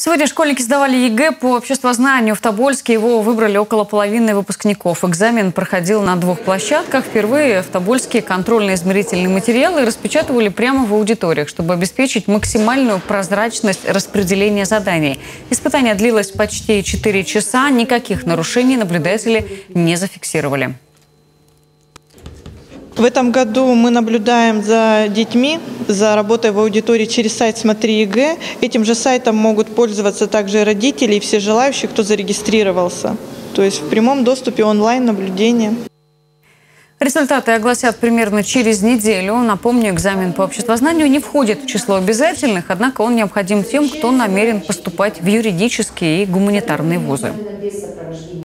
Сегодня школьники сдавали ЕГЭ по обществознанию в Тобольске. Его выбрали около половины выпускников. Экзамен проходил на двух площадках. Впервые в Тобольске контрольно-измерительные материалы распечатывали прямо в аудиториях, чтобы обеспечить максимальную прозрачность распределения заданий. Испытание длилось почти 4 часа. Никаких нарушений наблюдатели не зафиксировали. В этом году мы наблюдаем за детьми, за работой в аудитории через сайт «Смотри ЕГЭ». Этим же сайтом могут пользоваться также родители и все желающие, кто зарегистрировался. То есть в прямом доступе онлайн-наблюдение. Результаты огласят примерно через неделю. Напомню, экзамен по обществознанию не входит в число обязательных, однако он необходим тем, кто намерен поступать в юридические и гуманитарные вузы.